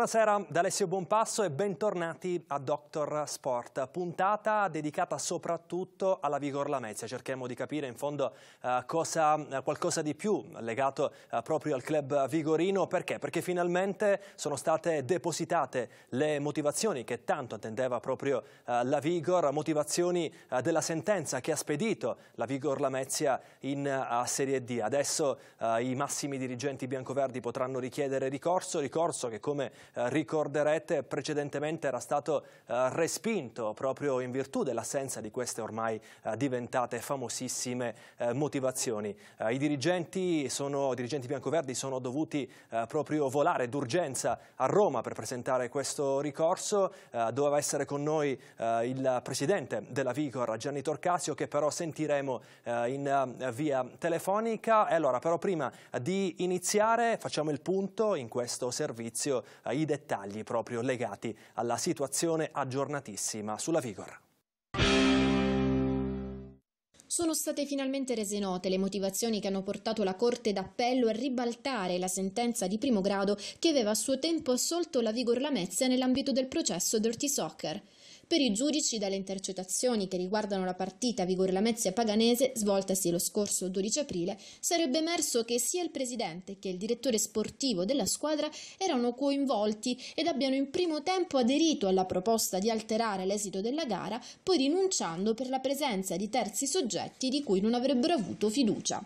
Buonasera da Alessio Buonpasso e bentornati a Doctor Sport, puntata dedicata soprattutto alla Vigor Lamezia. Cerchiamo di capire in fondo uh, cosa, uh, qualcosa di più legato uh, proprio al club vigorino. Perché? Perché finalmente sono state depositate le motivazioni che tanto attendeva proprio la Vigor, motivazioni della sentenza che ha spedito la Vigor Lamezia in Serie D. Adesso i massimi dirigenti biancoverdi potranno richiedere ricorso, ricorso che come eh, ricorderete precedentemente era stato eh, respinto proprio in virtù dell'assenza di queste ormai eh, diventate famosissime motivazioni. I dirigenti, sono, dirigenti biancoverdi sono dovuti proprio volare d'urgenza a Roma per presentare questo ricorso. Doveva essere con noi il presidente della Vigor, Gianni Torcasio, che però sentiremo in via telefonica. E allora, però prima di iniziare facciamo il punto in questo servizio i dettagli proprio legati alla situazione aggiornatissima sulla Vigor. Sono state finalmente rese note le motivazioni che hanno portato la Corte d'Appello a ribaltare la sentenza di primo grado che aveva a suo tempo assolto la Vigor Lamezia nell'ambito del processo Dirty Soccer. Per i giudici, dalle intercettazioni che riguardano la partita Vigore Lamezia Paganese, svoltasi lo scorso 12 aprile, sarebbe emerso che sia il presidente che il direttore sportivo della squadra erano coinvolti ed abbiano in primo tempo aderito alla proposta di alterare l'esito della gara, poi rinunciando per la presenza di terzi soggetti di cui non avrebbero avuto fiducia.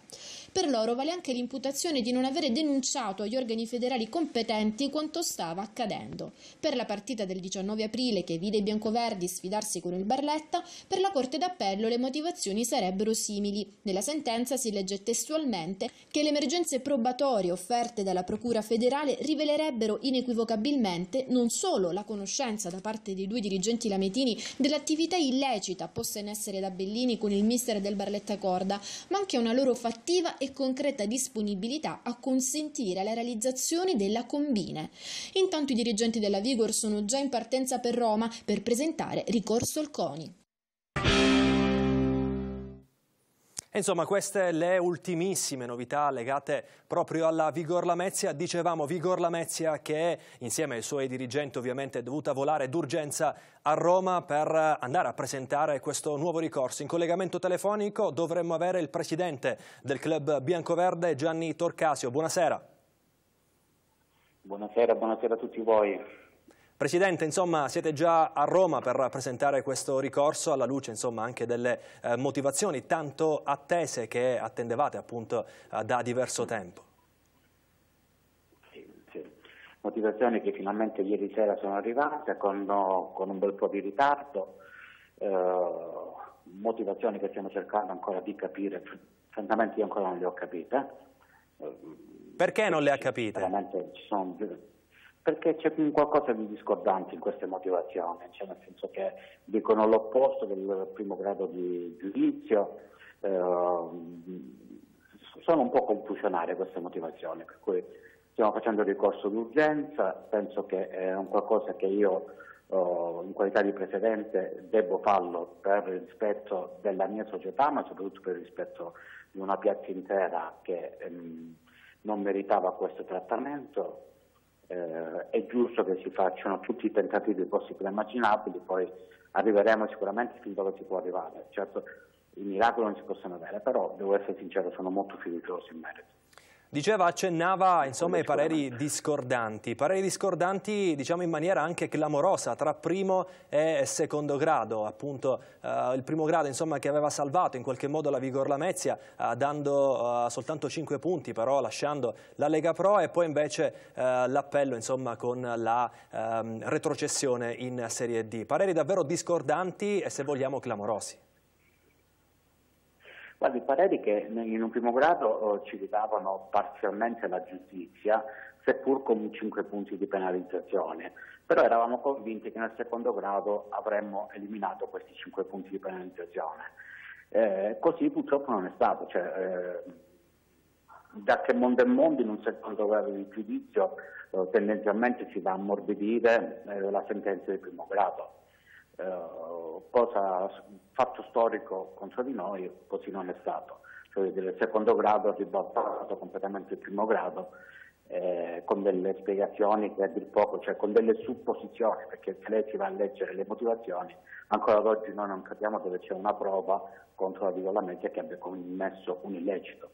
Per loro vale anche l'imputazione di non avere denunciato agli organi federali competenti quanto stava accadendo. Per la partita del 19 aprile che vide i biancoverdi sfidarsi con il Barletta, per la Corte d'Appello le motivazioni sarebbero simili. Nella sentenza si legge testualmente che le emergenze probatorie offerte dalla Procura federale rivelerebbero inequivocabilmente non solo la conoscenza da parte dei due dirigenti lametini dell'attività illecita posta in essere da Bellini con il mister del Barletta Corda, ma anche una loro fattiva e concreta disponibilità a consentire la realizzazione della combine. Intanto i dirigenti della Vigor sono già in partenza per Roma per presentare ricorso al CONI. Insomma, queste le ultimissime novità legate proprio alla Vigor Lamezia. Dicevamo Vigor Lamezia che insieme ai suoi dirigenti ovviamente è dovuta volare d'urgenza a Roma per andare a presentare questo nuovo ricorso. In collegamento telefonico dovremmo avere il presidente del club biancoverde Gianni Torcasio. Buonasera. Buonasera, buonasera a tutti voi. Presidente, insomma, siete già a Roma per presentare questo ricorso alla luce insomma, anche delle eh, motivazioni tanto attese che attendevate appunto eh, da diverso tempo. Sì, sì. Motivazioni che finalmente ieri sera sono arrivate con, con un bel po' di ritardo, eh, motivazioni che stiamo cercando ancora di capire, francamente io ancora non le ho capite. Perché non le ha capite? Veramente ci sono perché c'è qualcosa di discordante in queste motivazioni, cioè nel senso che dicono l'opposto del primo grado di giudizio, eh, sono un po' confusionarie queste motivazioni, per cui stiamo facendo ricorso d'urgenza, penso che è un qualcosa che io eh, in qualità di precedente devo farlo per il rispetto della mia società, ma soprattutto per il rispetto di una piazza intera che ehm, non meritava questo trattamento eh, è giusto che si facciano tutti i tentativi possibili e immaginabili, poi arriveremo sicuramente fin dove si può arrivare. Certo, i miracoli non si possono avere, però devo essere sincero, sono molto fiducioso in merito. Diceva, accennava insomma, ai pareri discordanti, pareri discordanti diciamo in maniera anche clamorosa tra primo e secondo grado, appunto eh, il primo grado insomma, che aveva salvato in qualche modo la Vigor Lamezia eh, dando eh, soltanto 5 punti però lasciando la Lega Pro e poi invece eh, l'appello con la ehm, retrocessione in Serie D. Pareri davvero discordanti e se vogliamo clamorosi. Guardi, pareri che in un primo grado oh, ci ridavano parzialmente la giustizia, seppur con 5 punti di penalizzazione, però eravamo convinti che nel secondo grado avremmo eliminato questi 5 punti di penalizzazione. Eh, così purtroppo non è stato, cioè, eh, da che mondo è mondo in un secondo grado di giudizio eh, tendenzialmente si va a ammorbidire eh, la sentenza di primo grado. Eh, cosa, fatto storico contro di noi, così non è stato. Cioè il secondo grado ha ribaltato completamente il primo grado eh, con delle spiegazioni che a dir poco, cioè con delle supposizioni, perché se lei si va a leggere le motivazioni, ancora ad oggi noi non capiamo dove c'è una prova contro la regolamento che abbia commesso un illecito.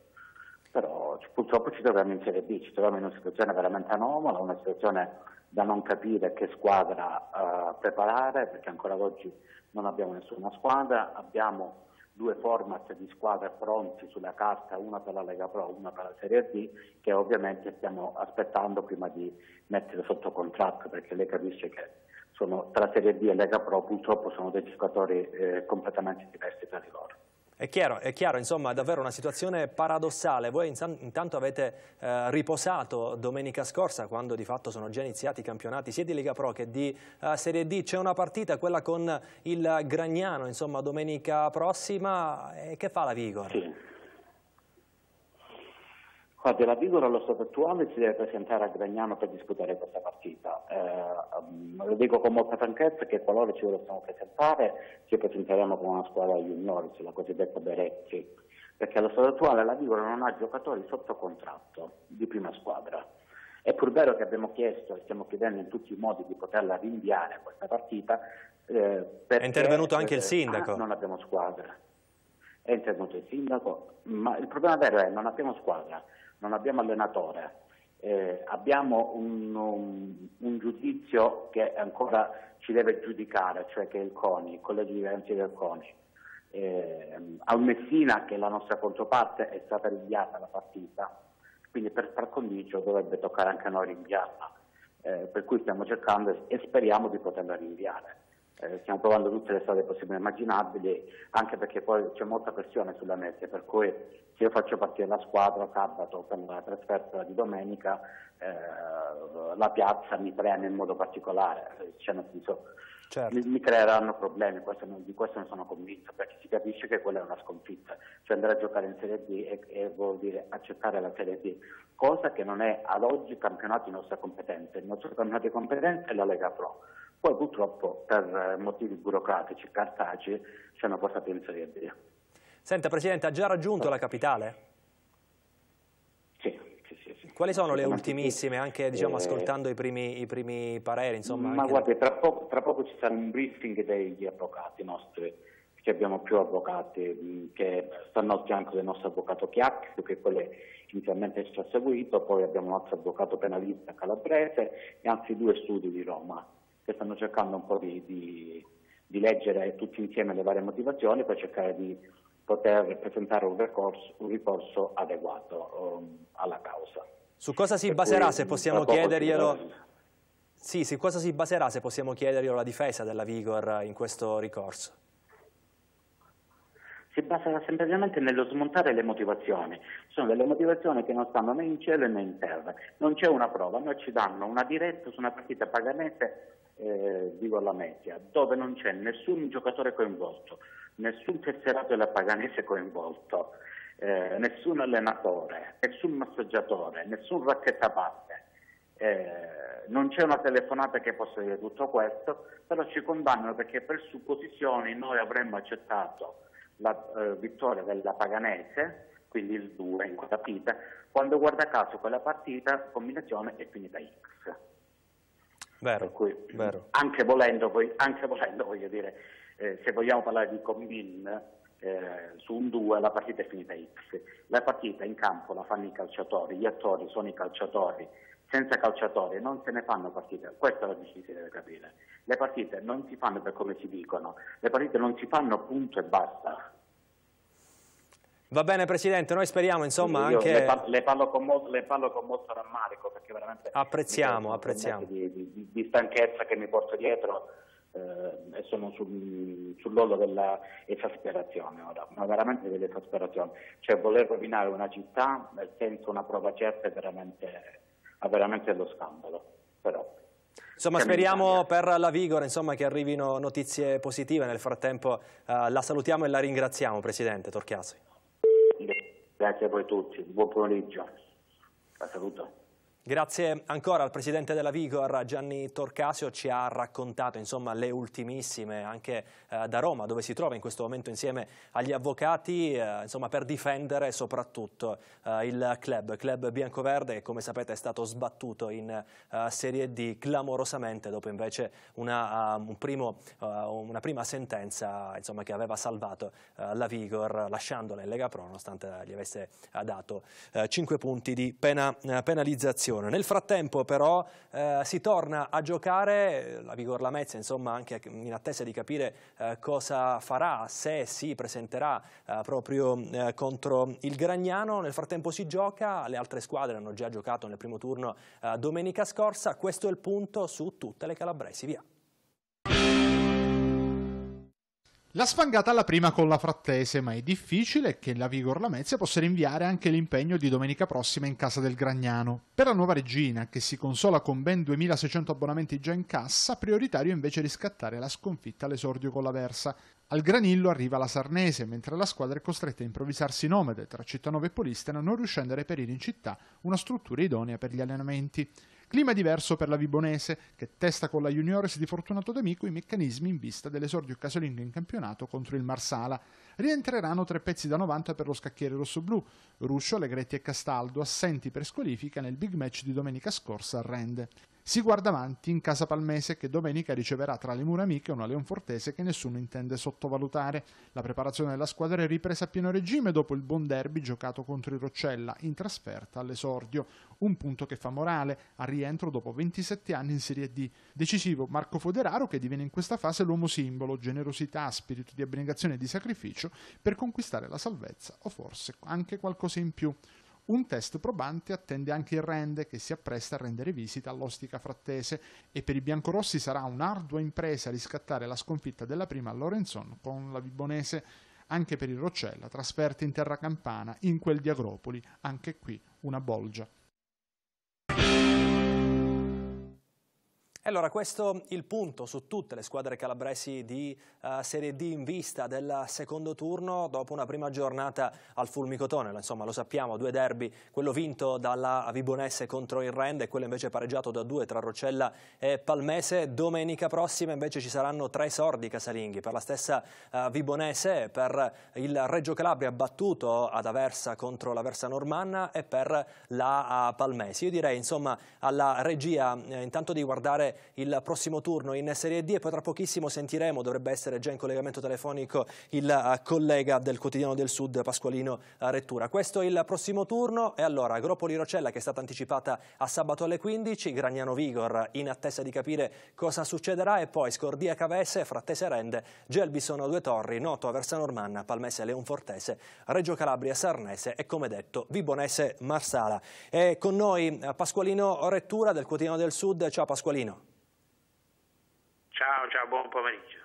Però purtroppo ci troviamo in Serie B, ci troviamo in una situazione veramente anomala, una situazione da non capire che squadra uh, preparare, perché ancora oggi non abbiamo nessuna squadra, abbiamo due format di squadre pronti sulla carta, una per la Lega Pro, una per la Serie B, che ovviamente stiamo aspettando prima di mettere sotto contratto, perché lei capisce che sono, tra Serie B e Lega Pro purtroppo sono dei giocatori eh, completamente diversi tra di loro. È chiaro, è chiaro, insomma, è davvero una situazione paradossale. Voi intanto avete eh, riposato domenica scorsa, quando di fatto sono già iniziati i campionati sia di Lega Pro che di uh, Serie D. C'è una partita, quella con il Gragnano, insomma, domenica prossima. E che fa la Vigor? Sì. Guardi, la Vigora allo stato attuale si deve presentare a Gragnano per disputare questa partita. Eh, lo dico con molta franchezza che qualora ci dovessimo presentare ci presenteremo con una squadra juniores, la cosiddetta Beretti, perché allo stato attuale la Vigora non ha giocatori sotto contratto di prima squadra. È pur vero che abbiamo chiesto e stiamo chiedendo in tutti i modi di poterla rinviare questa partita. Eh, perché, È intervenuto anche il sindaco. Ah, non abbiamo squadra. È intervenuto il sindaco, ma il problema vero è che non abbiamo squadra non abbiamo allenatore, eh, abbiamo un, un, un, giudizio che ancora ci deve giudicare, cioè che è il CONI, il Collegio di Garanzia del CONI. Eh, al Messina, che è la nostra controparte, è stata rinviata la partita, quindi per par condicio dovrebbe toccare anche a noi rinviarla, eh, per cui stiamo cercando e speriamo di poterla rinviare. Eh, stiamo provando tutte le strade possibili e immaginabili, anche perché poi c'è molta pressione sulla messe, per cui se io faccio partire la squadra sabato per la trasferta di domenica, eh, la piazza mi preme in modo particolare, cioè nel senso, certo. mi, mi, creeranno problemi, questo, di questo ne sono convinto, perché si capisce che quella è una sconfitta, cioè andare a giocare in Serie B e, e vuol dire accettare la Serie B, cosa che non è ad oggi campionato di nostra competenza, il nostro campionato di competenza è la Lega Pro. Poi purtroppo per motivi burocratici, cartacei, ci hanno portato in Serie B. Senta Presidente, ha già raggiunto la capitale? Sì, sì, sì. sì. Quali sono le ultimissime, anche diciamo, eh, ascoltando i primi, i primi, pareri? Insomma, ma guardi, tra poco, tra poco ci sarà un briefing degli avvocati nostri, che abbiamo più avvocati che stanno al fianco del nostro avvocato Chiacchio, che è quello che inizialmente ci ha seguito, poi abbiamo un altro avvocato penalista calabrese e altri due studi di Roma che stanno cercando un po' di, di, di leggere tutti insieme le varie motivazioni per cercare di poter presentare un ricorso, un ricorso adeguato um, alla causa. Su cosa si per baserà cui, se possiamo chiederglielo? Sì, su cosa si baserà se possiamo chiederglielo la difesa della Vigor in questo ricorso? Si baserà semplicemente nello smontare le motivazioni. Sono delle motivazioni che non stanno né in cielo né in terra. Non c'è una prova, noi ci danno una diretta su una partita pagamese eh, di Gollamezia, dove non c'è nessun giocatore coinvolto, nessun tesserato della Paganese coinvolto, eh, nessun allenatore, nessun massaggiatore, nessun racchettapatte. Eh, non c'è una telefonata che possa dire tutto questo, però ci condannano perché per supposizioni noi avremmo accettato la eh, vittoria della Paganese, quindi il 2 in quella partita, quando guarda caso quella partita combinazione è finita X. Vero, cui, vero. Anche, volendo, anche volendo, voglio dire, eh, se vogliamo parlare di combin, eh, su un 2 la partita è finita X. La partita in campo la fanno i calciatori, gli attori sono i calciatori, senza calciatori non se ne fanno partite, questa è la giustizia deve capire. Le partite non si fanno per come si dicono, le partite non si fanno punto e basta. Va bene Presidente, noi speriamo insomma anche... Le, par le, parlo molto, le, parlo con molto, rammarico perché veramente... Apprezziamo, apprezziamo. Di, di, di, stanchezza che mi porto dietro eh, e sono sul, sull'ollo dell'esasperazione ora, ma veramente dell'esasperazione. Cioè voler rovinare una città senza una prova certa è veramente, è veramente lo scandalo. Però, Insomma, speriamo per la Vigora insomma, che arrivino notizie positive. Nel frattempo eh, la salutiamo e la ringraziamo, Presidente Torchiasi. Grazie a voi tutti, buon pomeriggio. La saluto. Grazie ancora al Presidente della Vigor, Gianni Torcasio, ci ha raccontato insomma, le ultimissime anche eh, da Roma, dove si trova in questo momento insieme agli avvocati eh, insomma, per difendere soprattutto eh, il club, club biancoverde che come sapete è stato sbattuto in eh, Serie D clamorosamente dopo invece una, uh, un primo, uh, una prima sentenza insomma, che aveva salvato uh, la Vigor lasciandola in Lega Pro nonostante gli avesse dato 5 punti di pena, penalizzazione situazione. Nel frattempo però eh, si torna a giocare, la Vigor Lamezia insomma anche in attesa di capire eh, cosa farà, se si presenterà eh, proprio eh, contro il Gragnano, nel frattempo si gioca, le altre squadre hanno già giocato nel primo turno eh, domenica scorsa, questo è il punto su tutte le calabresi, via. La sfangata alla prima con la Frattese, ma è difficile che la Vigor Lamezia possa rinviare anche l'impegno di domenica prossima in casa del Gragnano. Per la nuova regina, che si consola con ben 2600 abbonamenti già in cassa, prioritario invece riscattare la sconfitta all'esordio con la Versa. Al Granillo arriva la Sarnese, mentre la squadra è costretta a improvvisarsi nomade tra Cittanova e Polistena, non riuscendo a reperire in città una struttura idonea per gli allenamenti. Clima diverso per la Vibonese, che testa con la Juniores di Fortunato D'Amico i meccanismi in vista dell'esordio casalingo in campionato contro il Marsala. Rientreranno tre pezzi da 90 per lo scacchiere rossoblù, Ruscio, Allegretti e Castaldo, assenti per squalifica nel big match di domenica scorsa a Rende. Si guarda avanti in casa palmese che domenica riceverà tra le mura amiche una Leonfortese che nessuno intende sottovalutare. La preparazione della squadra è ripresa a pieno regime dopo il buon derby giocato contro il Roccella in trasferta all'esordio, un punto che fa morale al rientro dopo 27 anni in Serie D. Decisivo Marco Foderaro che diviene in questa fase l'uomo simbolo, generosità, spirito di abnegazione e di sacrificio per conquistare la salvezza o forse anche qualcosa in più. Un test probante attende anche il Rende che si appresta a rendere visita all'Ostica Frattese e per i biancorossi sarà un'ardua impresa riscattare la sconfitta della prima a Lorenzon con la Vibonese anche per il Roccella, trasferta in terra campana in quel di Agropoli, anche qui una bolgia. Allora questo è il punto su tutte le squadre calabresi di uh, Serie D in vista del secondo turno dopo una prima giornata al Fulmicotone, insomma lo sappiamo, due derby, quello vinto dalla Vibonese contro il Rende e quello invece pareggiato da due tra Roccella e Palmese, domenica prossima invece ci saranno tre sordi casalinghi. Per la stessa uh, Vibonese, per il Reggio Calabria battuto ad Aversa contro la Versa Normanna e per la uh, Palmese. Io direi insomma alla regia eh, intanto di guardare il prossimo turno in Serie D e poi tra pochissimo sentiremo, dovrebbe essere già in collegamento telefonico il uh, collega del Quotidiano del Sud Pasqualino Rettura. Questo è il prossimo turno e allora Agropoli Rocella che è stata anticipata a sabato alle 15, Gragnano Vigor in attesa di capire cosa succederà e poi Scordia Cavese, Frattese Rende, Gelbison Due Torri, Noto Aversa Normanna, Palmese Leonfortese, Reggio Calabria Sarnese e come detto Vibonese Marsala. E con noi uh, Pasqualino Rettura del Quotidiano del Sud. Ciao Pasqualino. Ciao, ciao, buon pomeriggio.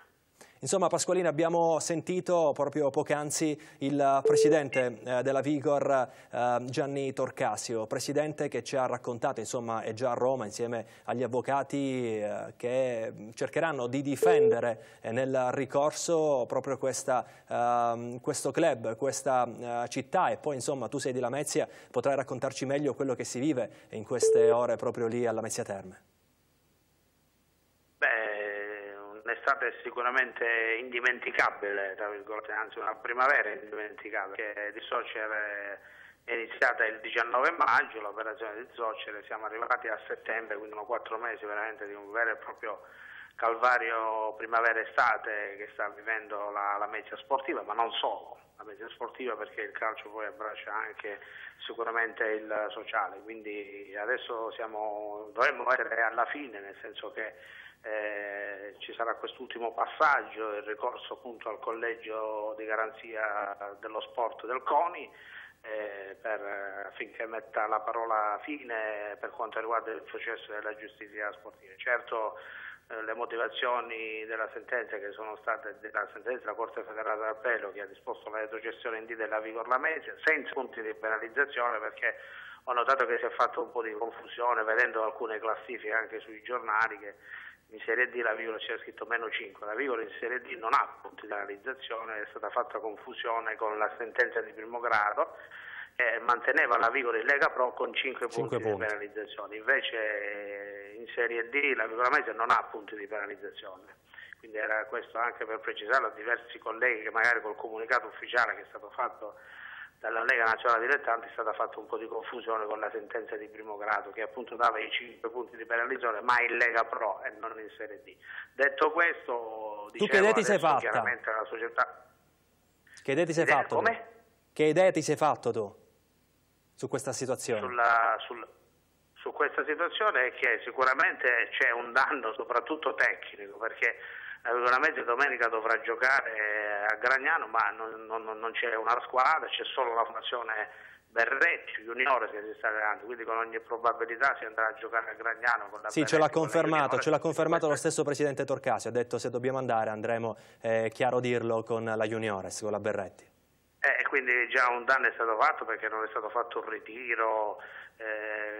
Insomma, Pasqualino, abbiamo sentito proprio poc'anzi il presidente eh, della Vigor, eh, Gianni Torcasio, presidente che ci ha raccontato, insomma, è già a Roma insieme agli avvocati eh, che cercheranno di difendere nel ricorso proprio questa, ehm, questo club, questa città e poi, insomma, tu sei di Lamezia, potrai raccontarci meglio quello che si vive in queste ore proprio lì alla Lamezia Terme. Un'estate sicuramente indimenticabile, tra virgolette, anzi una primavera indimenticabile, che di Soccer è iniziata il 19 maggio, l'operazione di Zoccer, siamo arrivati a settembre, quindi sono quattro mesi veramente di un vero e proprio calvario primavera-estate che sta vivendo la, la mezza sportiva, ma non solo la mezza sportiva perché il calcio poi abbraccia anche sicuramente il sociale, quindi adesso siamo, dovremmo essere alla fine, nel senso che eh, ci sarà quest'ultimo passaggio, il ricorso appunto al collegio di garanzia dello sport del CONI eh, per, affinché metta la parola fine per quanto riguarda il processo della giustizia sportiva. Certo eh, le motivazioni della sentenza che sono state della sentenza della Corte federale d'appello che ha disposto la retrocessione in D della Vigor Lamezia senza punti di penalizzazione perché ho notato che si è fatto un po' di confusione vedendo alcune classifiche anche sui giornali che in Serie D la Vigor c'era scritto meno 5, la Vigor in Serie D non ha punti di realizzazione, è stata fatta confusione con la sentenza di primo grado che manteneva la Vigore in Lega Pro con 5, 5 punti, punti, di penalizzazione, invece eh, in Serie D la Vigore Mezza non ha punti di penalizzazione. Quindi era questo anche per precisarlo a diversi colleghi che magari col comunicato ufficiale che è stato fatto dalla Lega Nazionale Dilettanti è stata fatta un po' di confusione con la sentenza di primo grado che appunto dava i 5 punti di penalizzazione ma in Lega Pro e non in Serie D. Detto questo, tu che idea ti sei fatta? chiaramente la società... Che idea ti sei fatto? Come? Che idea ti sei fatto tu su questa situazione? Sulla, sul, su questa situazione è che sicuramente c'è un danno soprattutto tecnico perché la Mezza domenica dovrà giocare a Gragnano ma non, non, non c'è una squadra, c'è solo la formazione Berretti, juniore che si sta creando, quindi con ogni probabilità si andrà a giocare a Gragnano con la Sì, ce l'ha confermato, ce l'ha confermato lo stesso presidente Torcasi, ha detto se dobbiamo andare andremo, è eh, chiaro dirlo, con la juniores, con la Berretti. Eh, quindi già un danno è stato fatto perché non è stato fatto un ritiro, eh,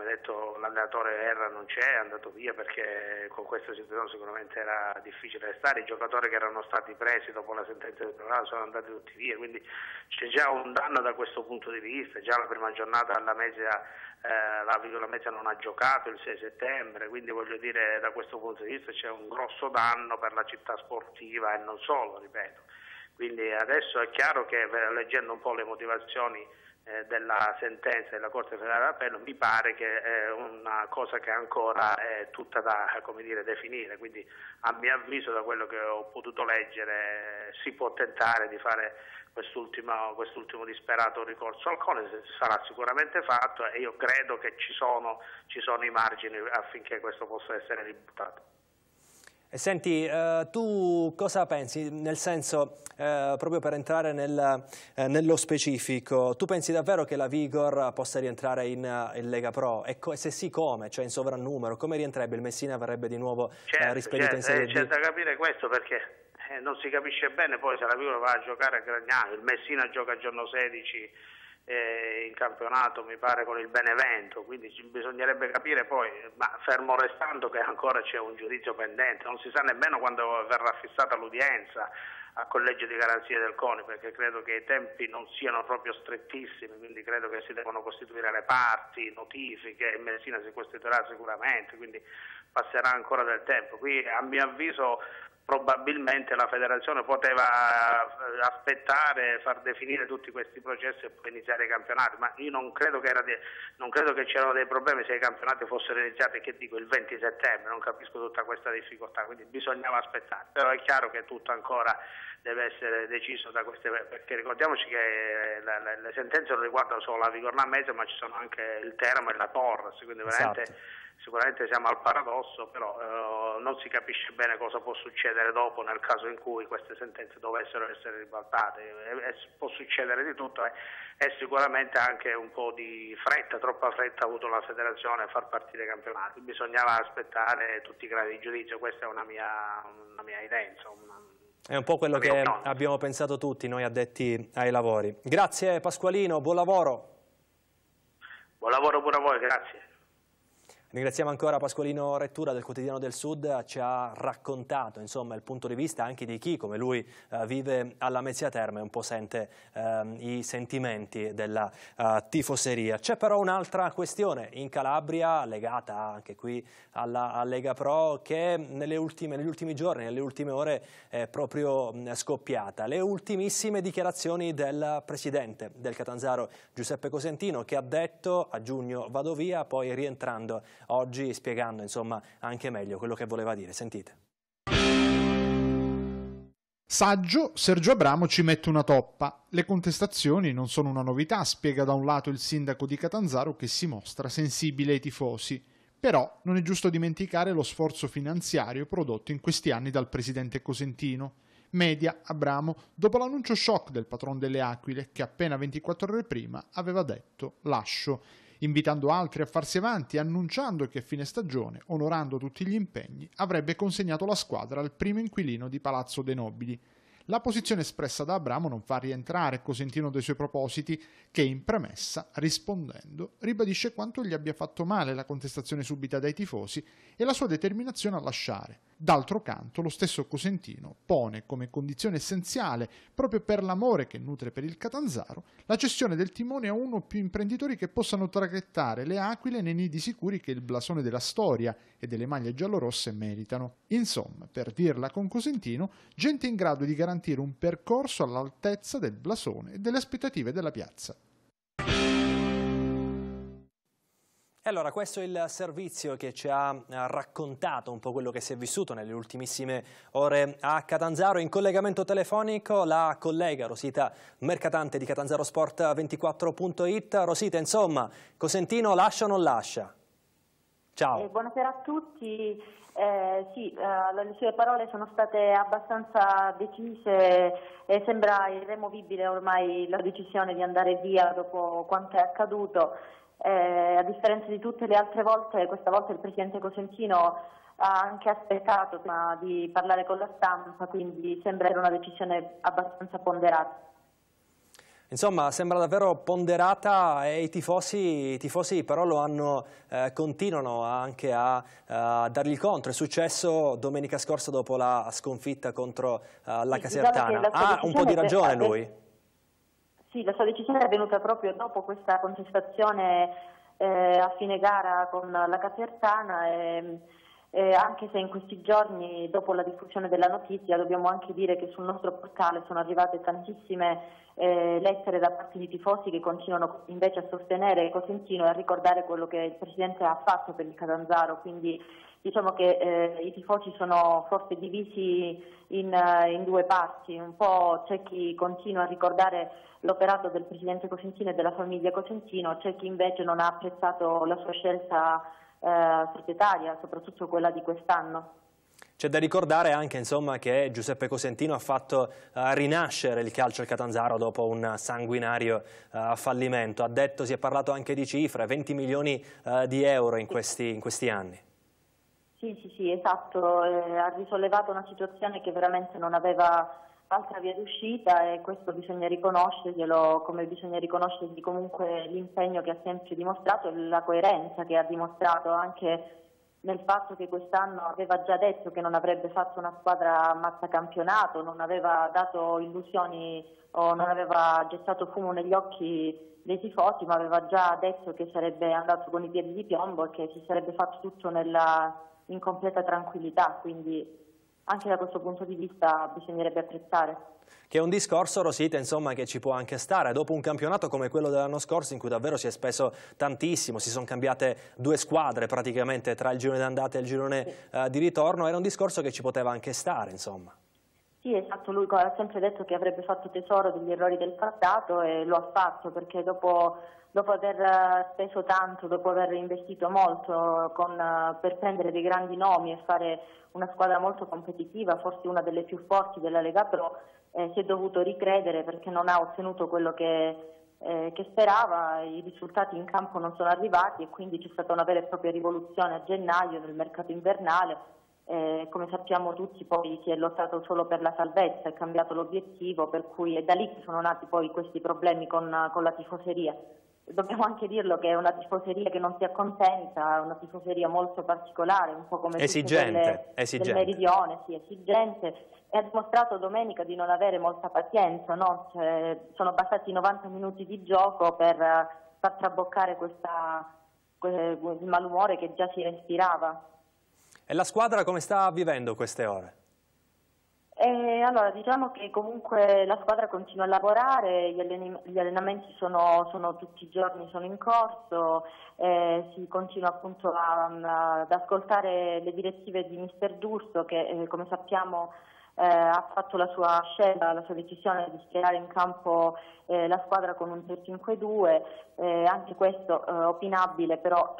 come detto l'allenatore Erra non c'è, è andato via perché con questa situazione sicuramente era difficile restare, i giocatori che erano stati presi dopo la sentenza del programma sono andati tutti via, quindi c'è già un danno da questo punto di vista, già la prima giornata alla Mezia, eh, la Vigola Mezia non ha giocato il 6 settembre, quindi voglio dire da questo punto di vista c'è un grosso danno per la città sportiva e non solo, ripeto. Quindi adesso è chiaro che leggendo un po' le motivazioni eh, della sentenza della Corte Federale d'Appello mi pare che è una cosa che ancora è tutta da dire, definire, quindi a mio avviso da quello che ho potuto leggere si può tentare di fare quest'ultimo, quest'ultimo disperato ricorso al CONE, sarà sicuramente fatto e io credo che ci sono, ci sono i margini affinché questo possa essere ributtato. Senti, eh, tu cosa pensi? Nel senso, eh, proprio per entrare nel, eh, nello specifico, tu pensi davvero che la Vigor possa rientrare in, in Lega Pro? E se sì, come? Cioè in sovrannumero? Come rientrerebbe? Il Messina verrebbe di nuovo eh, certo, rispedito certo, in Serie D? C'è da capire questo perché eh, non si capisce bene poi se la Vigor va a giocare a Gragnano, il Messina gioca il giorno 16 eh, in campionato mi pare con il Benevento, quindi bisognerebbe capire poi, ma fermo restando che ancora c'è un giudizio pendente, non si sa nemmeno quando verrà fissata l'udienza a collegio di garanzie del CONI perché credo che i tempi non siano proprio strettissimi, quindi credo che si devono costituire le parti, notifiche, Messina si costituirà sicuramente, quindi passerà ancora del tempo. Qui a mio avviso probabilmente la federazione poteva eh, aspettare, far definire tutti questi processi e poi iniziare i campionati, ma io non credo che, de- non credo che c'erano dei problemi se i campionati fossero iniziati, che dico, il 20 settembre, non capisco tutta questa difficoltà, quindi bisognava aspettare, però è chiaro che tutto ancora deve essere deciso da queste, perché ricordiamoci che la, la, le sentenze non riguardano solo la Vigorna Mezza, ma ci sono anche il Teramo e la Torres, quindi veramente... Esatto sicuramente siamo al paradosso, però eh, non si capisce bene cosa può succedere dopo nel caso in cui queste sentenze dovessero essere ribaltate. E, e può succedere di tutto eh, e sicuramente anche un po' di fretta, troppa fretta ha avuto la federazione a far partire i campionati. Bisognava aspettare tutti i gradi di giudizio, questa è una mia, una mia idea. Insomma. È un po' quello che abbiamo pensato tutti noi addetti ai lavori. Grazie Pasqualino, buon lavoro. Buon lavoro pure a voi, grazie. Ringraziamo ancora Pasqualino Rettura del Quotidiano del Sud, ci ha raccontato insomma, il punto di vista anche di chi come lui eh, vive alla Mezzia Terme e un po' sente eh, i sentimenti della eh, tifoseria. C'è però un'altra questione in Calabria legata anche qui alla, alla Lega Pro che ultime, negli ultimi giorni, nelle ultime ore è proprio scoppiata. Le ultimissime dichiarazioni del presidente del Catanzaro Giuseppe Cosentino che ha detto a giugno vado via poi rientrando oggi spiegando insomma, anche meglio quello che voleva dire. Sentite. Saggio, Sergio Abramo ci mette una toppa. Le contestazioni non sono una novità, spiega da un lato il sindaco di Catanzaro che si mostra sensibile ai tifosi. Però non è giusto dimenticare lo sforzo finanziario prodotto in questi anni dal presidente Cosentino. Media, Abramo, dopo l'annuncio shock del patron delle Aquile, che appena 24 ore prima aveva detto lascio invitando altri a farsi avanti e annunciando che a fine stagione, onorando tutti gli impegni, avrebbe consegnato la squadra al primo inquilino di Palazzo dei Nobili. La posizione espressa da Abramo non fa rientrare Cosentino dai suoi propositi, che in premessa, rispondendo, ribadisce quanto gli abbia fatto male la contestazione subita dai tifosi e la sua determinazione a lasciare, D'altro canto, lo stesso Cosentino pone come condizione essenziale, proprio per l'amore che nutre per il Catanzaro, la cessione del timone a uno o più imprenditori che possano traghettare le aquile nei nidi sicuri che il blasone della storia e delle maglie giallorosse meritano. Insomma, per dirla con Cosentino, gente in grado di garantire un percorso all'altezza del blasone e delle aspettative della piazza. E allora questo è il servizio che ci ha raccontato un po' quello che si è vissuto nelle ultimissime ore a Catanzaro. In collegamento telefonico la collega Rosita Mercatante di catanzarosport24.it. Rosita, insomma, Cosentino lascia o non lascia? Ciao. Eh, buonasera a tutti. Eh, sì, eh, le sue parole sono state abbastanza decise e sembra irremovibile ormai la decisione di andare via dopo quanto è accaduto. Eh, a differenza di tutte le altre volte, questa volta il Presidente Cosentino ha anche aspettato prima di parlare con la stampa, quindi sembra una decisione abbastanza ponderata. Insomma, sembra davvero ponderata e i tifosi, i tifosi però lo hanno, eh, continuano anche a, a, dargli contro. È successo domenica scorsa dopo la sconfitta contro uh, la sì, Casertana. Ha ah, un po' di ragione lui. Sì, la sua decisione è venuta proprio dopo questa contestazione eh, a fine gara con la Casertana e, e anche se in questi giorni, dopo la diffusione della notizia, dobbiamo anche dire che sul nostro portale sono arrivate tantissime eh, lettere da parte di tifosi che continuano invece a sostenere Cosentino e a ricordare quello che il Presidente ha fatto per il Catanzaro, quindi diciamo che eh, i tifosi sono forse divisi in, uh, in, due parti, un po' c'è chi continua a ricordare l'operato del Presidente Cosentino e della famiglia Cosentino, c'è chi invece non ha apprezzato la sua scelta eh, societaria, soprattutto quella di quest'anno. C'è da ricordare anche insomma, che Giuseppe Cosentino ha fatto uh, rinascere il calcio al Catanzaro dopo un sanguinario uh, fallimento. Ha detto, si è parlato anche di cifre, 20 milioni uh, di euro in questi, in questi anni. Sì, sì, sì, esatto, eh, ha risollevato una situazione che veramente non aveva altra via d'uscita e questo bisogna riconoscerglielo, come bisogna riconoscergli comunque l'impegno che ha sempre dimostrato e la coerenza che ha dimostrato anche nel fatto che quest'anno aveva già detto che non avrebbe fatto una squadra mazza campionato, non aveva dato illusioni o non aveva gettato fumo negli occhi dei tifosi, ma aveva già detto che sarebbe andato con i piedi di piombo e che si sarebbe fatto tutto nella in completa tranquillità, quindi anche da questo punto di vista bisognerebbe apprezzare. Che è un discorso, Rosita, insomma, che ci può anche stare. Dopo un campionato come quello dell'anno scorso, in cui davvero si è speso tantissimo, si sono cambiate due squadre praticamente tra il girone d'andata e il girone sì. uh, di ritorno, era un discorso che ci poteva anche stare, insomma. Sì, esatto, lui ha sempre detto che avrebbe fatto tesoro degli errori del passato e lo ha fatto perché dopo dopo aver eh, speso tanto, dopo aver investito molto con, eh, per prendere dei grandi nomi e fare una squadra molto competitiva, forse una delle più forti della Lega Pro, eh, si è dovuto ricredere perché non ha ottenuto quello che, eh, che, sperava, i risultati in campo non sono arrivati e quindi c'è stata una vera e propria rivoluzione a gennaio nel mercato invernale. Eh, come sappiamo tutti poi si è lottato solo per la salvezza, è cambiato l'obiettivo, per cui è da lì che sono nati poi questi problemi con, con la tifoseria dobbiamo anche dirlo che è una tifoseria che non si accontenta, è una tifoseria molto particolare, un po' come esigente, delle, esigente. del meridione, sì, esigente, e ha dimostrato domenica di non avere molta pazienza, no? cioè, sono bastati 90 minuti di gioco per far traboccare questa, il malumore che già si respirava. E la squadra come sta vivendo queste ore? Eh, allora, diciamo che comunque la squadra continua a lavorare, gli, allen gli allenamenti sono, sono, tutti i giorni sono in corso, eh, si continua appunto a, ad ascoltare le direttive di Mister D'Urso che eh, come sappiamo eh, ha fatto la sua scelta, la sua decisione di schierare in campo eh, la squadra con un 3-5-2, eh, anche questo opinabile però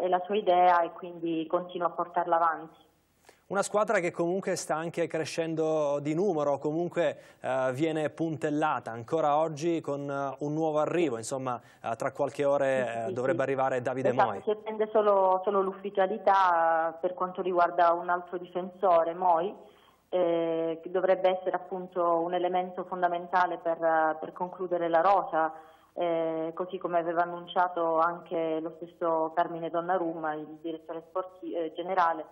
è la sua idea e quindi continua a portarla avanti. Una squadra che comunque sta anche crescendo di numero, comunque eh, viene puntellata ancora oggi con uh, un nuovo arrivo, insomma uh, tra qualche ore sì, dovrebbe arrivare Davide esatto, Moi. Si attende solo, solo l'ufficialità per quanto riguarda un altro difensore, Moi, eh, che dovrebbe essere appunto un elemento fondamentale per, per concludere la rosa. Eh, così come aveva annunciato anche lo stesso Carmine Donnarumma, il direttore eh, generale,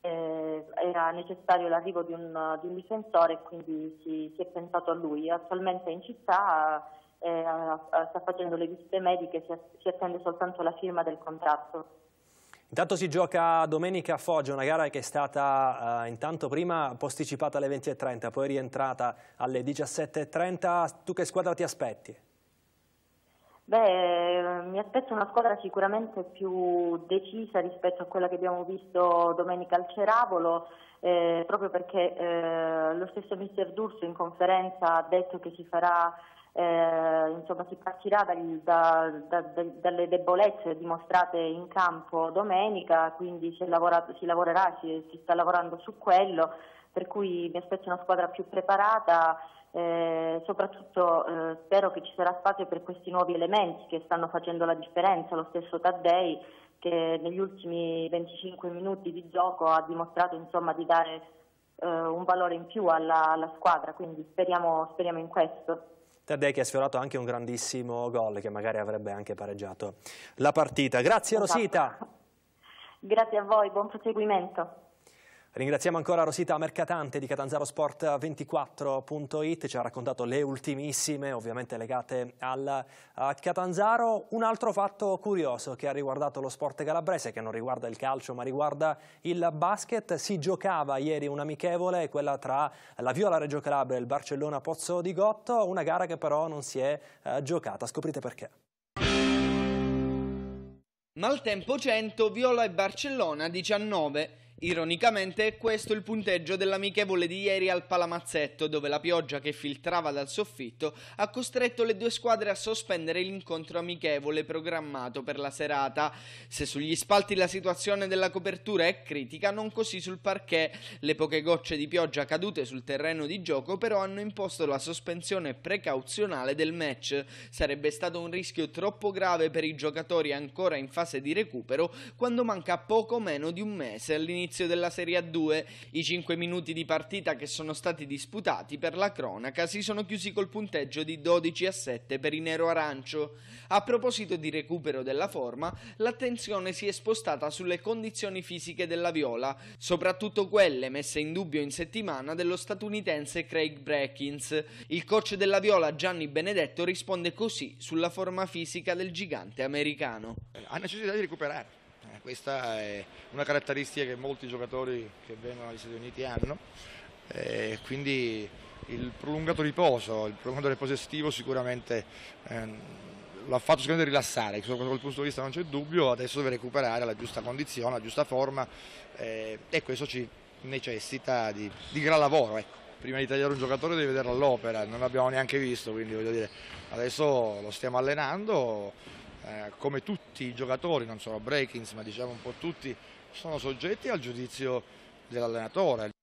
eh, era necessario l'arrivo di un, di un, difensore e quindi si, si, è pensato a lui. Attualmente è in città, eh, sta facendo le visite mediche, si, si attende soltanto la firma del contratto. Intanto si gioca domenica a Foggia, una gara che è stata uh, intanto prima posticipata alle 20.30, poi rientrata alle 17.30. Tu che squadra ti aspetti? Beh, mi aspetto una squadra sicuramente più decisa rispetto a quella che abbiamo visto domenica al Ceravolo, eh, proprio perché eh, lo stesso mister D'Urso in conferenza ha detto che si farà eh, insomma, si partirà dagli, da, da, da, dalle debolezze dimostrate in campo domenica, quindi si, lavorato, si lavorerà, si, si, sta lavorando su quello, per cui mi aspetto una squadra più preparata, eh, soprattutto eh, spero che ci sarà spazio per questi nuovi elementi che stanno facendo la differenza, lo stesso Taddei che negli ultimi 25 minuti di gioco ha dimostrato insomma, di dare eh, un valore in più alla, alla squadra, quindi speriamo, speriamo in questo. Taddei che ha sfiorato anche un grandissimo gol che magari avrebbe anche pareggiato la partita. Grazie esatto. Rosita. Grazie a voi, buon proseguimento. Ringraziamo ancora Rosita Mercatante di Catanzarosport24.it, ci ha raccontato le ultimissime, ovviamente legate al Catanzaro. Un altro fatto curioso che ha riguardato lo sport calabrese, che non riguarda il calcio ma riguarda il basket, si giocava ieri un'amichevole, quella tra la Viola Reggio Calabria e il Barcellona Pozzo di Gotto, una gara che però non si è eh, giocata, scoprite perché. Maltempo 100, Viola e Barcellona 19. Ironicamente è questo il punteggio dell'amichevole di ieri al Palamazzetto, dove la pioggia che filtrava dal soffitto ha costretto le due squadre a sospendere l'incontro amichevole programmato per la serata. Se sugli spalti la situazione della copertura è critica, non così sul parquet. Le poche gocce di pioggia cadute sul terreno di gioco però hanno imposto la sospensione precauzionale del match. Sarebbe stato un rischio troppo grave per i giocatori ancora in fase di recupero quando manca poco meno di un mese all'inizio all'inizio della Serie A2. I 5 minuti di partita che sono stati disputati per la cronaca si sono chiusi col punteggio di 12 a 7 per i nero-arancio. A proposito di recupero della forma, l'attenzione si è spostata sulle condizioni fisiche della Viola, soprattutto quelle messe in dubbio in settimana dello statunitense Craig Brackins. Il coach della Viola Gianni Benedetto risponde così sulla forma fisica del gigante americano. Ha necessità di recuperare questa è una caratteristica che molti giocatori che vengono dagli Stati Uniti hanno, eh, quindi il prolungato riposo, il prolungato riposo estivo sicuramente ehm, l'ha fatto sicuramente rilassare, da quel punto di vista non c'è dubbio, adesso deve recuperare la giusta condizione, la giusta forma eh, e questo ci necessita di, di gran lavoro. Ecco. Prima di tagliare un giocatore devi vederlo all'opera, non l'abbiamo neanche visto, quindi voglio dire, adesso lo stiamo allenando, eh, come tutti i giocatori, non solo Breakins, ma diciamo un po' tutti, sono soggetti al giudizio dell'allenatore.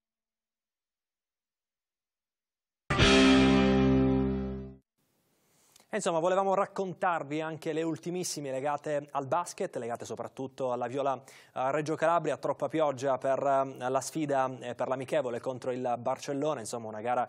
Insomma, volevamo raccontarvi anche le ultimissime legate al basket, legate soprattutto alla Viola uh, Reggio Calabria, troppa pioggia per uh, la sfida eh, per l'amichevole contro il Barcellona, insomma una gara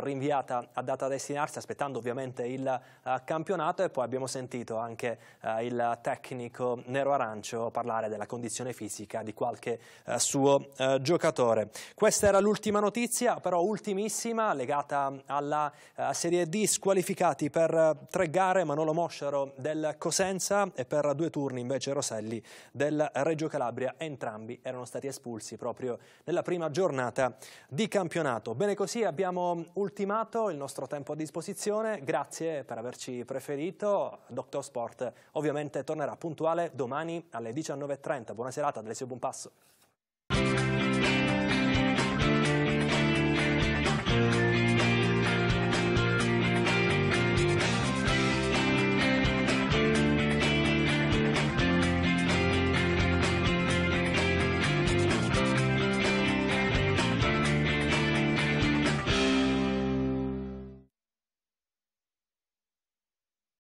rinviata a data destinarsi, aspettando ovviamente il campionato. E poi abbiamo sentito anche il tecnico nero-arancio parlare della condizione fisica di qualche suo giocatore. Questa era l'ultima notizia, però ultimissima, legata alla Serie D, squalificati per tre gare Manolo Mosciaro del Cosenza e per due turni invece Roselli del Reggio Calabria. Entrambi erano stati espulsi proprio nella prima giornata di campionato. Bene così abbiamo ultimato il nostro tempo a disposizione. Grazie per averci preferito. Doctor Sport ovviamente tornerà puntuale domani alle 19.30. Buona serata, Alessio Buonpasso.